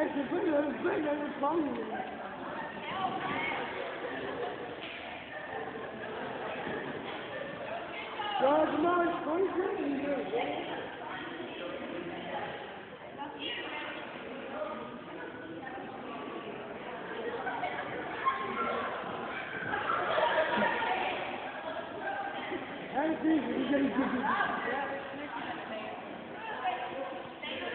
Her sefer böyle ıslanmıyor. Yardıma aç koysun. gonna Thank you.